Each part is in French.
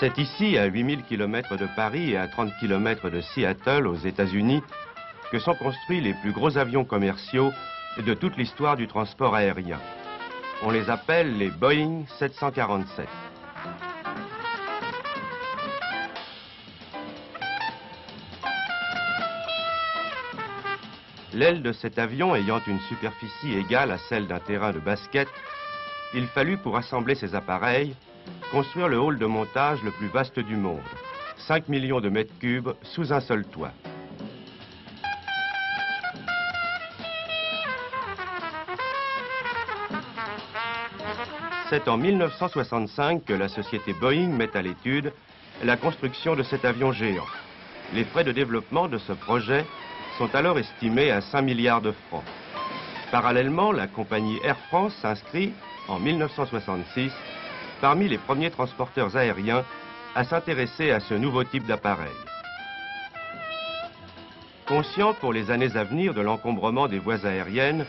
C'est ici, à 8000 km de Paris et à 30 km de Seattle, aux États-Unis, que sont construits les plus gros avions commerciaux de toute l'histoire du transport aérien. On les appelle les Boeing 747. L'aile de cet avion ayant une superficie égale à celle d'un terrain de basket, il fallut pour assembler ces appareils construire le hall de montage le plus vaste du monde, 5 millions de mètres cubes sous un seul toit. C'est en 1965 que la société Boeing met à l'étude la construction de cet avion géant. Les frais de développement de ce projet sont alors estimés à 5 milliards de francs. Parallèlement, la compagnie Air France s'inscrit, en 1966, parmi les premiers transporteurs aériens à s'intéresser à ce nouveau type d'appareil. Conscient pour les années à venir de l'encombrement des voies aériennes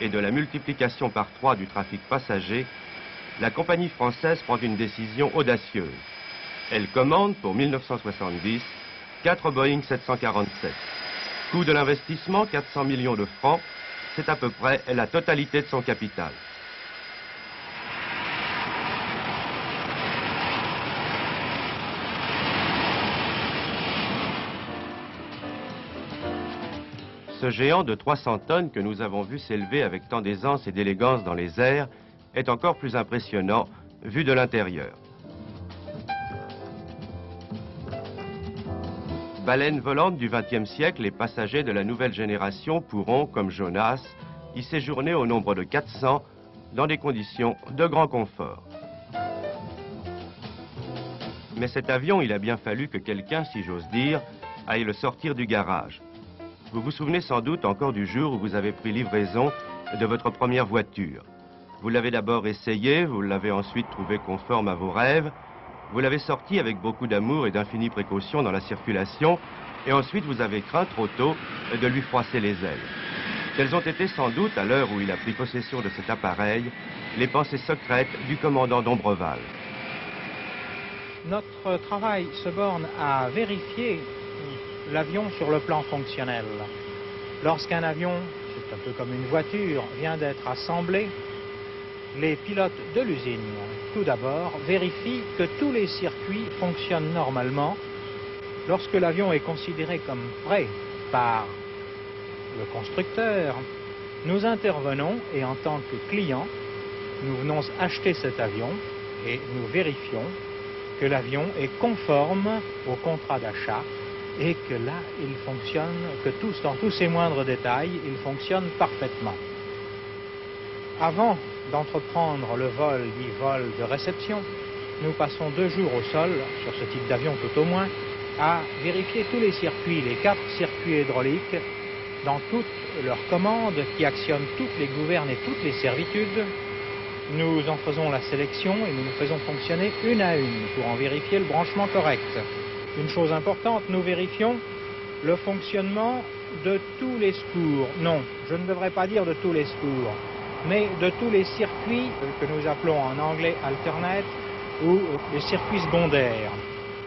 et de la multiplication par trois du trafic passager, la compagnie française prend une décision audacieuse. Elle commande pour 1970 quatre Boeing 747. Coût de l'investissement, 400 millions de francs. C'est à peu près la totalité de son capital. Ce géant de 300 tonnes que nous avons vu s'élever avec tant d'aisance et d'élégance dans les airs est encore plus impressionnant vu de l'intérieur. Baleines volantes du XXe siècle, les passagers de la nouvelle génération pourront, comme Jonas, y séjourner au nombre de 400 dans des conditions de grand confort. Mais cet avion, il a bien fallu que quelqu'un, si j'ose dire, aille le sortir du garage. Vous vous souvenez sans doute encore du jour où vous avez pris livraison de votre première voiture. Vous l'avez d'abord essayé, vous l'avez ensuite trouvé conforme à vos rêves, vous l'avez sorti avec beaucoup d'amour et d'infinie précaution dans la circulation, et ensuite vous avez craint trop tôt de lui froisser les ailes. Quelles ont été sans doute, à l'heure où il a pris possession de cet appareil, les pensées secrètes du commandant d'Ombreval? Notre travail se borne à vérifier l'avion sur le plan fonctionnel. Lorsqu'un avion, c'est un peu comme une voiture, vient d'être assemblé, les pilotes de l'usine, tout d'abord, vérifient que tous les circuits fonctionnent normalement lorsque l'avion est considéré comme prêt par le constructeur. Nous intervenons et en tant que client, nous venons acheter cet avion et nous vérifions que l'avion est conforme au contrat d'achat et que là, il fonctionne, que tous, dans tous ses moindres détails, il fonctionne parfaitement. Avant d'entreprendre le vol dit vol de réception, nous passons deux jours au sol, sur ce type d'avion tout au moins, à vérifier tous les circuits, les quatre circuits hydrauliques, dans toutes leurs commandes qui actionnent toutes les gouvernes et toutes les servitudes. Nous en faisons la sélection et nous nous faisons fonctionner une à une pour en vérifier le branchement correct. Une chose importante, nous vérifions le fonctionnement de tous les secours. Non, je ne devrais pas dire de tous les secours mais de tous les circuits que nous appelons en anglais alternate ou les circuits secondaires.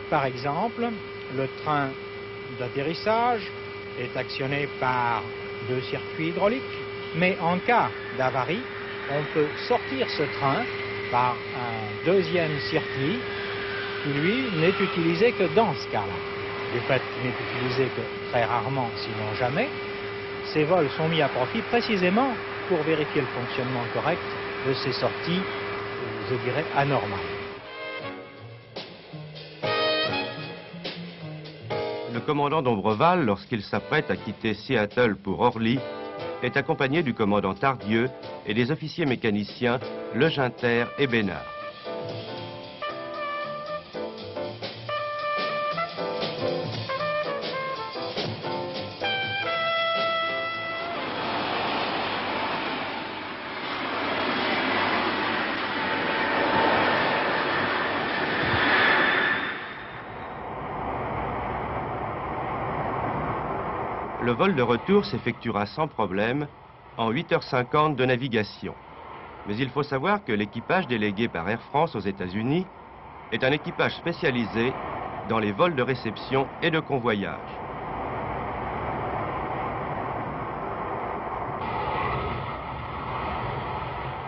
Par exemple, le train d'atterrissage est actionné par deux circuits hydrauliques, mais en cas d'avarie, on peut sortir ce train par un deuxième circuit lui, n'est utilisé que dans ce cas-là. Du fait qu'il n'est utilisé que très rarement, sinon jamais, ces vols sont mis à profit précisément pour vérifier le fonctionnement correct de ces sorties, je dirais, anormales. Le commandant d'Ombreval, lorsqu'il s'apprête à quitter Seattle pour Orly, est accompagné du commandant Tardieu et des officiers mécaniciens Le Ginter et Bénard. Le vol de retour s'effectuera sans problème en 8h50 de navigation. Mais il faut savoir que l'équipage délégué par Air France aux États-Unis est un équipage spécialisé dans les vols de réception et de convoyage.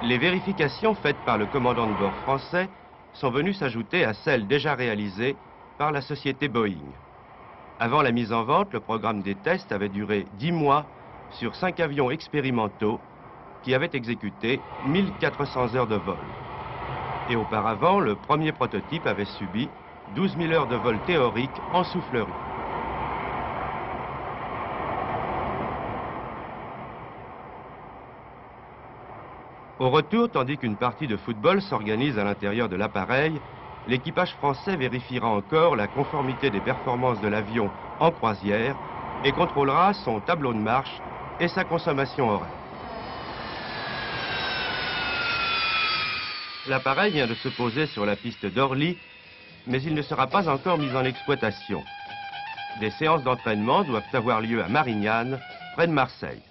Les vérifications faites par le commandant de bord français sont venues s'ajouter à celles déjà réalisées par la société Boeing. Avant la mise en vente, le programme des tests avait duré 10 mois sur 5 avions expérimentaux qui avaient exécuté 1400 heures de vol. Et auparavant, le premier prototype avait subi 12 000 heures de vol théorique en soufflerie. Au retour, tandis qu'une partie de football s'organise à l'intérieur de l'appareil, l'équipage français vérifiera encore la conformité des performances de l'avion en croisière et contrôlera son tableau de marche et sa consommation horaire. L'appareil vient de se poser sur la piste d'Orly, mais il ne sera pas encore mis en exploitation. Des séances d'entraînement doivent avoir lieu à Marignane, près de Marseille.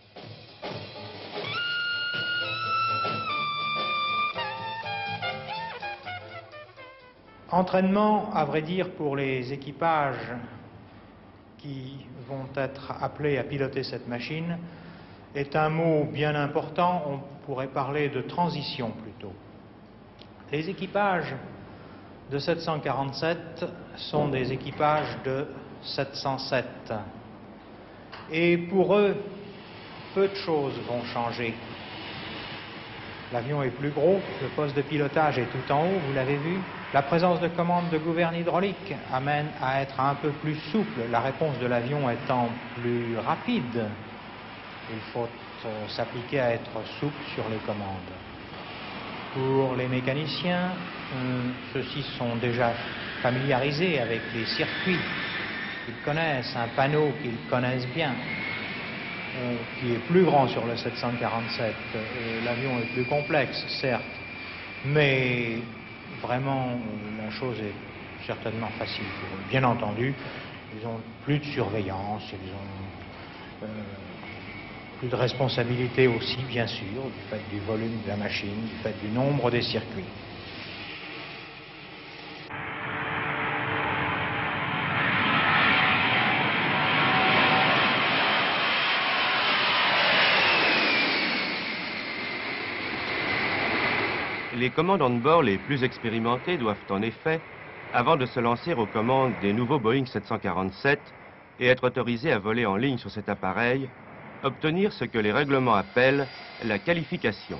Entraînement, à vrai dire, pour les équipages qui vont être appelés à piloter cette machine, est un mot bien important. On pourrait parler de transition plutôt. Les équipages de 747 sont des équipages de 707. Et pour eux, peu de choses vont changer. L'avion est plus gros, le poste de pilotage est tout en haut, vous l'avez vu. La présence de commandes de gouverne hydraulique amène à être un peu plus souple, la réponse de l'avion étant plus rapide. Il faut euh, s'appliquer à être souple sur les commandes. Pour les mécaniciens, euh, ceux-ci sont déjà familiarisés avec les circuits qu'ils connaissent, un panneau qu'ils connaissent bien, qui est plus grand sur le 747. L'avion est plus complexe, certes, mais vraiment euh, la chose est certainement facile pour eux. Bien entendu, ils ont plus de surveillance, ils ont plus de responsabilité aussi, bien sûr, du fait du volume de la machine, du fait du nombre des circuits. Commandants de bord les plus expérimentés doivent en effet, avant de se lancer aux commandes des nouveaux Boeing 747 et être autorisés à voler en ligne sur cet appareil, obtenir ce que les règlements appellent la qualification.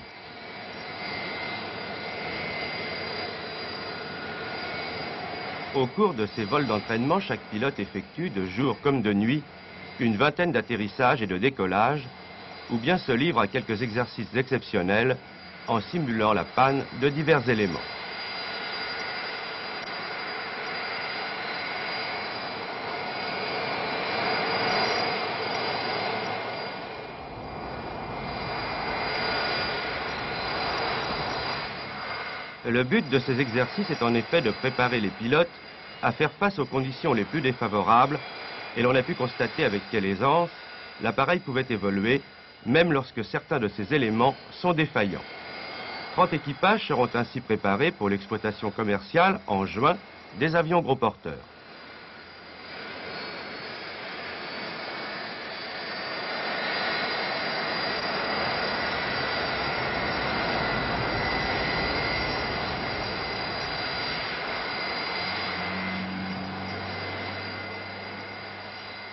Au cours de ces vols d'entraînement, chaque pilote effectue, de jour comme de nuit, une vingtaine d'atterrissages et de décollages, ou bien se livre à quelques exercices exceptionnels en simulant la panne de divers éléments. Le but de ces exercices est en effet de préparer les pilotes à faire face aux conditions les plus défavorables et l'on a pu constater avec quelle aisance l'appareil pouvait évoluer même lorsque certains de ces éléments sont défaillants. 30 équipages seront ainsi préparés pour l'exploitation commerciale en juin des avions gros porteurs.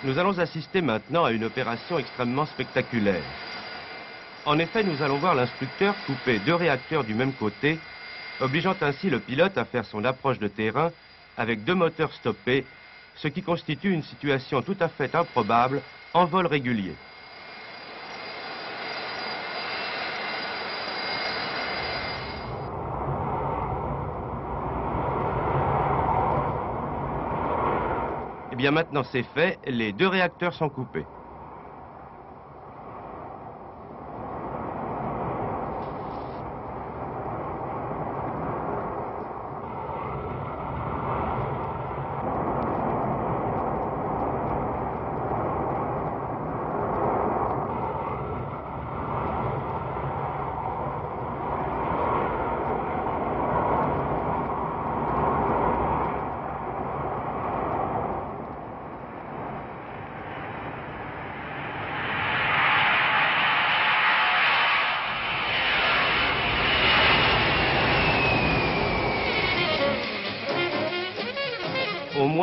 Nous allons assister maintenant à une opération extrêmement spectaculaire. En effet, nous allons voir l'instructeur couper deux réacteurs du même côté, obligeant ainsi le pilote à faire son approche de terrain avec deux moteurs stoppés, ce qui constitue une situation tout à fait improbable en vol régulier. Et eh bien maintenant c'est fait, les deux réacteurs sont coupés.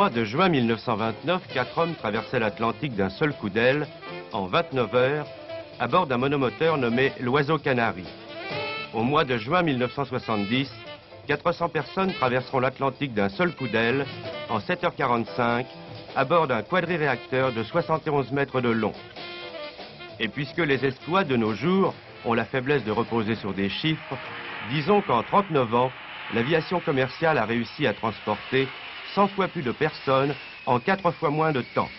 Mois de juin 1929, quatre hommes traversaient l'Atlantique d'un seul coup d'aile, en 29 heures, à bord d'un monomoteur nommé l'Oiseau Canari. Au mois de juin 1970, 400 personnes traverseront l'Atlantique d'un seul coup d'aile, en 7h45, à bord d'un quadriréacteur de 71 mètres de long. Et puisque les exploits de nos jours ont la faiblesse de reposer sur des chiffres, disons qu'en 39 ans, l'aviation commerciale a réussi à transporter 100 fois plus de personnes en 4 fois moins de temps.